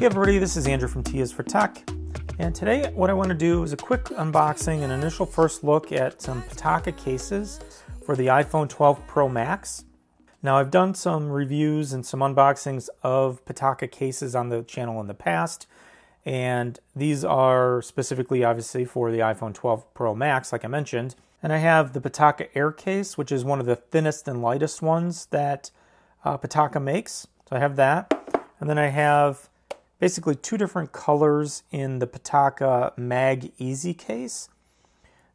Hey everybody, this is Andrew from T is for Tech. And today what I want to do is a quick unboxing and initial first look at some Pitaka cases for the iPhone 12 Pro Max. Now I've done some reviews and some unboxings of Pitaka cases on the channel in the past. And these are specifically obviously for the iPhone 12 Pro Max, like I mentioned. And I have the Pitaka Air case, which is one of the thinnest and lightest ones that uh, Pitaka makes. So I have that. And then I have basically two different colors in the Pitaka Mag Easy case.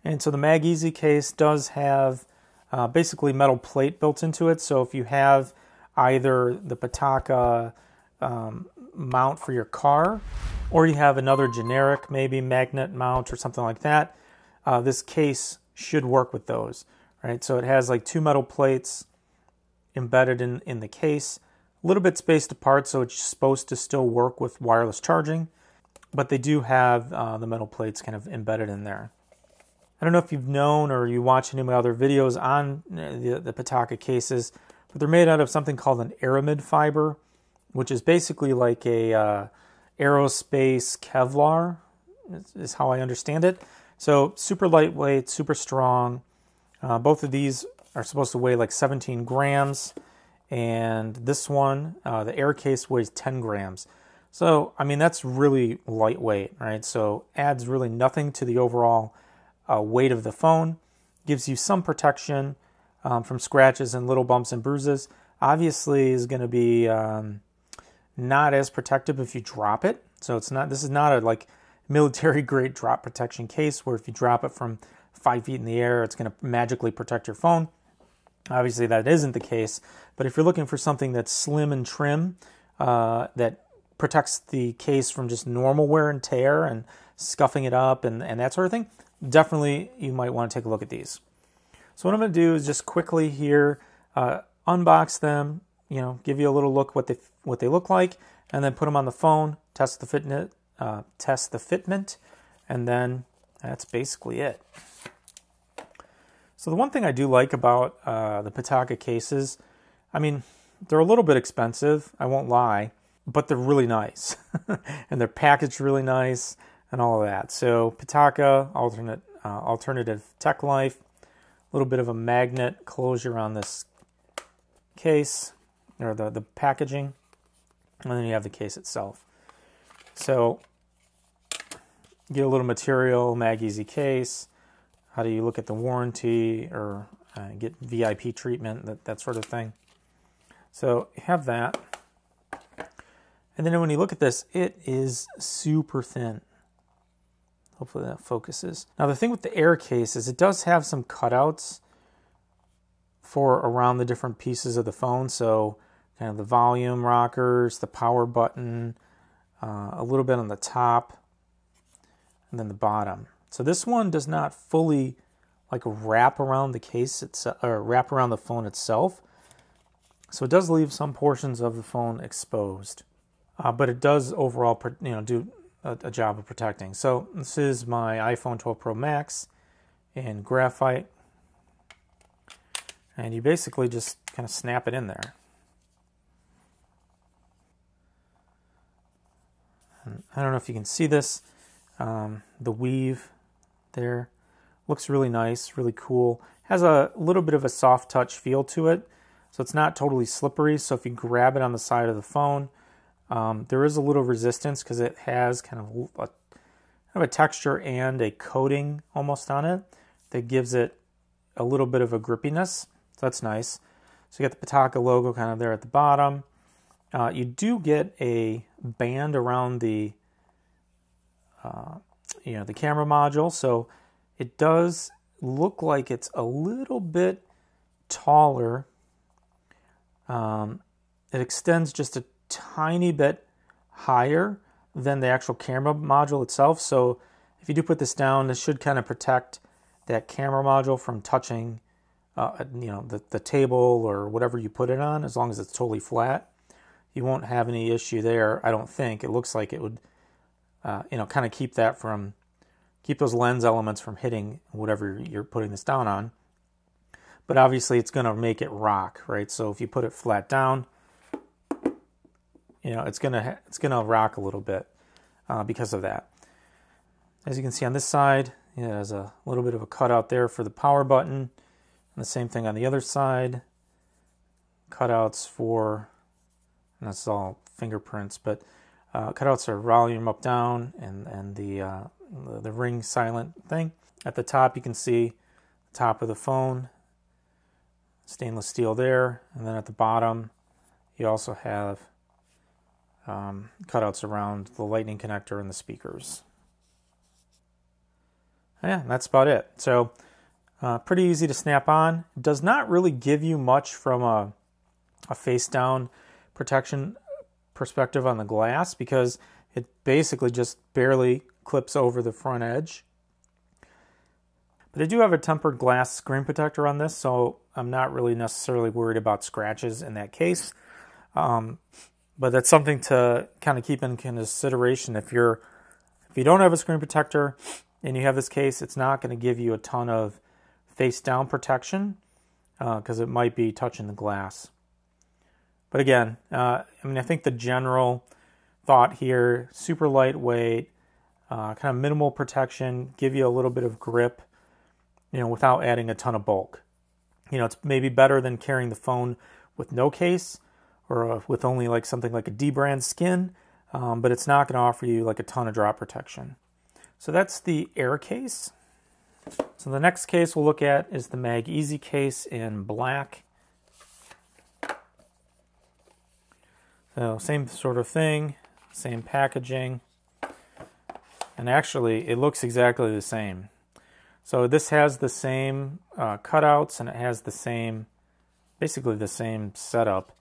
And so the MagEZ case does have uh, basically metal plate built into it. So if you have either the Pitaka um, mount for your car or you have another generic, maybe magnet mount or something like that, uh, this case should work with those, right? So it has like two metal plates embedded in, in the case a little bit spaced apart, so it's supposed to still work with wireless charging, but they do have uh, the metal plates kind of embedded in there. I don't know if you've known or you watch any of my other videos on uh, the, the Pitaka cases, but they're made out of something called an aramid fiber, which is basically like a uh, aerospace Kevlar, is how I understand it. So super lightweight, super strong. Uh, both of these are supposed to weigh like 17 grams and this one, uh, the air case weighs 10 grams. So, I mean, that's really lightweight, right? So, adds really nothing to the overall uh, weight of the phone, gives you some protection um, from scratches and little bumps and bruises. Obviously, is going to be um, not as protective if you drop it. So, it's not, this is not a like military grade drop protection case where if you drop it from five feet in the air, it's going to magically protect your phone. Obviously, that isn't the case, but if you're looking for something that's slim and trim, uh, that protects the case from just normal wear and tear and scuffing it up and, and that sort of thing, definitely you might want to take a look at these. So what I'm going to do is just quickly here uh, unbox them, you know, give you a little look what they what they look like, and then put them on the phone, test the fitment, uh, test the fitment, and then that's basically it. So the one thing I do like about uh, the Pitaka cases, I mean, they're a little bit expensive, I won't lie, but they're really nice. and they're packaged really nice and all of that. So Pitaka, alternate, uh, alternative tech life, a little bit of a magnet closure on this case, or the, the packaging, and then you have the case itself. So get a little material, MagEZ case, how do you look at the warranty or uh, get VIP treatment, that, that sort of thing. So have that. And then when you look at this, it is super thin. Hopefully that focuses. Now the thing with the air case is it does have some cutouts for around the different pieces of the phone. So kind of the volume rockers, the power button, uh, a little bit on the top, and then the bottom. So this one does not fully like wrap around the case itself or wrap around the phone itself. So it does leave some portions of the phone exposed, uh, but it does overall, you know, do a, a job of protecting. So this is my iPhone 12 Pro Max in graphite, and you basically just kind of snap it in there. I don't know if you can see this, um, the weave there. Looks really nice, really cool. Has a little bit of a soft touch feel to it, so it's not totally slippery. So if you grab it on the side of the phone, um, there is a little resistance because it has kind of a, kind of a texture and a coating almost on it that gives it a little bit of a grippiness. So that's nice. So you got the Pitaka logo kind of there at the bottom. Uh, you do get a band around the uh, you know the camera module. So it does look like it's a little bit taller. Um, it extends just a tiny bit higher than the actual camera module itself. So if you do put this down this should kind of protect that camera module from touching uh, you know the, the table or whatever you put it on as long as it's totally flat. You won't have any issue there i don't think. It looks like it would uh, you know, kind of keep that from, keep those lens elements from hitting whatever you're putting this down on. But obviously it's going to make it rock, right? So if you put it flat down, you know, it's gonna it's gonna rock a little bit uh, because of that. As you can see on this side, it has a little bit of a cutout there for the power button. And the same thing on the other side. Cutouts for, and that's all fingerprints, but uh, cutouts are volume up down and, and the, uh, the, ring silent thing. At the top, you can see the top of the phone, stainless steel there. And then at the bottom, you also have um, cutouts around the lightning connector and the speakers. Yeah, that's about it. So uh, pretty easy to snap on. Does not really give you much from a, a face down protection perspective on the glass because it basically just barely clips over the front edge. But I do have a tempered glass screen protector on this, so I'm not really necessarily worried about scratches in that case. Um, but that's something to kind of keep in consideration if you're if you don't have a screen protector and you have this case, it's not going to give you a ton of face down protection because uh, it might be touching the glass. But again, uh, I mean, I think the general thought here super lightweight, uh, kind of minimal protection, give you a little bit of grip, you know, without adding a ton of bulk. You know, it's maybe better than carrying the phone with no case or uh, with only like something like a dbrand skin, um, but it's not going to offer you like a ton of drop protection. So that's the Air case. So the next case we'll look at is the MagEZ case in black. So same sort of thing, same packaging. And actually, it looks exactly the same. So this has the same uh, cutouts and it has the same, basically the same setup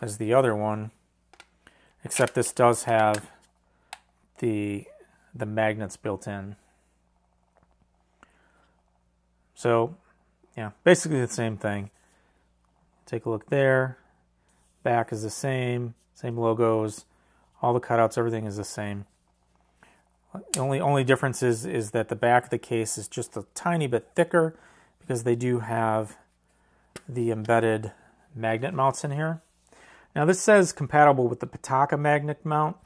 as the other one, except this does have the the magnets built in. So, yeah, basically the same thing. Take a look there. Back is the same, same logos, all the cutouts, everything is the same. The only only difference is is that the back of the case is just a tiny bit thicker because they do have the embedded magnet mounts in here. Now this says compatible with the Pitaka magnet mount.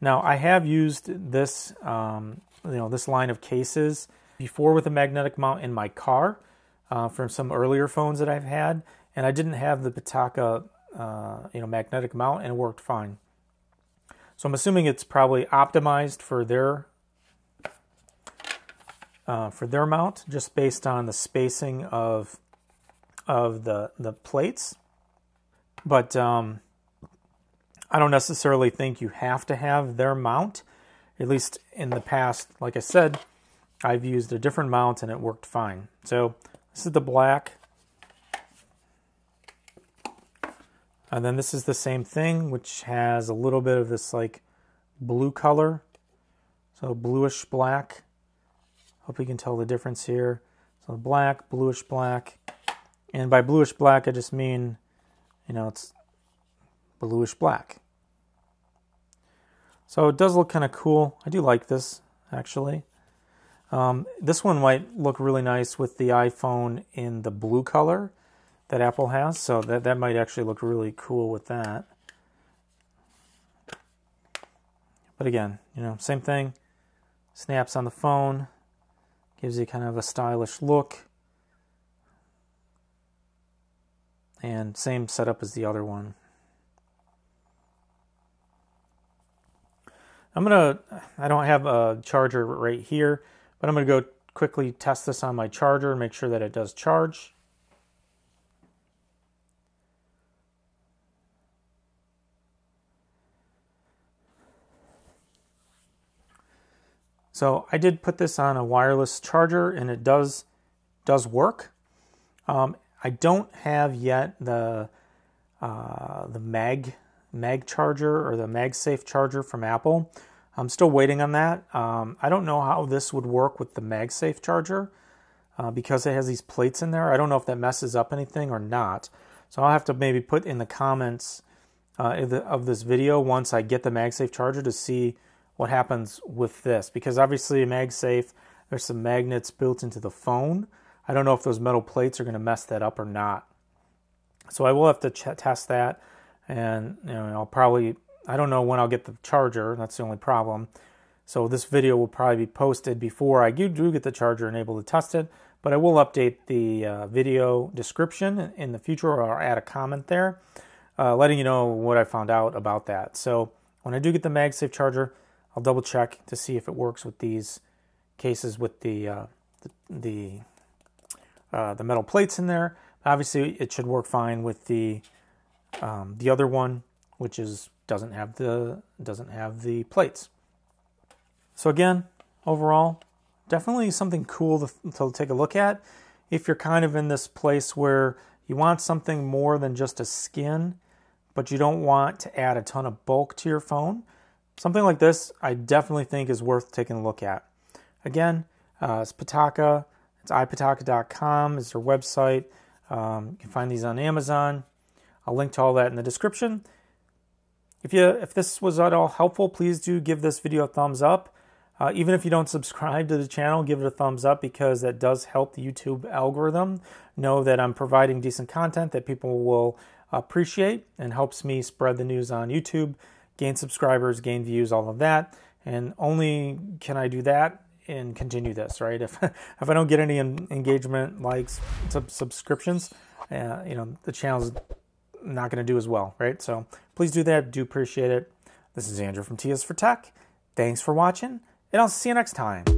Now I have used this, um, you know, this line of cases before with a magnetic mount in my car uh, from some earlier phones that I've had, and I didn't have the Pitaka, uh, you know, magnetic mount, and it worked fine. So I'm assuming it's probably optimized for their uh, for their mount, just based on the spacing of of the the plates. But um, I don't necessarily think you have to have their mount. At least in the past, like I said, I've used a different mount and it worked fine. So this is the black. And then this is the same thing, which has a little bit of this like blue color. So bluish black. Hope you can tell the difference here. So black, bluish black. And by bluish black, I just mean you know, it's bluish black. So it does look kind of cool. I do like this actually. Um, this one might look really nice with the iPhone in the blue color that Apple has. So that, that might actually look really cool with that. But again, you know, same thing. Snaps on the phone. Gives you kind of a stylish look. and same setup as the other one. I'm gonna, I don't have a charger right here, but I'm gonna go quickly test this on my charger and make sure that it does charge. So I did put this on a wireless charger and it does does work. Um, I don't have yet the uh, the Mag Mag charger or the MagSafe charger from Apple. I'm still waiting on that. Um, I don't know how this would work with the MagSafe charger uh, because it has these plates in there. I don't know if that messes up anything or not. So I'll have to maybe put in the comments uh, of this video once I get the MagSafe charger to see what happens with this because obviously MagSafe there's some magnets built into the phone I don't know if those metal plates are going to mess that up or not. So I will have to ch- test that, and you know, I'll probably I don't know when I'll get the charger. That's the only problem. So this video will probably be posted before I do get the charger and able to test it. But I will update the uh, video description in the future or add a comment there, uh, letting you know what I found out about that. So when I do get the MagSafe charger, I'll double check to see if it works with these cases with the uh, the the, uh, the, metal plates in there. Obviously, it should work fine with the um, the other one, which is doesn't have the doesn't have the plates. So again, overall, definitely something cool to, to take a look at. If you're kind of in this place where you want something more than just a skin, but you don't want to add a ton of bulk to your phone, something like this I definitely think is worth taking a look at. Again, uh, it's Pitaka. It's ipitaka.com. is their website. Um, you can find these on Amazon. I'll link to all that in the description. If you if this was at all helpful, please do give this video a thumbs up. Uh, even if you don't subscribe to the channel, give it a thumbs up because that does help the YouTube algorithm know that I'm providing decent content that people will appreciate and helps me spread the news on YouTube, gain subscribers, gain views, all of that. And only can I do that and continue this, right? If if I don't get any engagement, likes, sub- subscriptions, uh, you know, the channel's not going to do as well, right? So please do that. Do appreciate it. This is Andrew from T is for Tech. Thanks for watching, and I'll see you next time.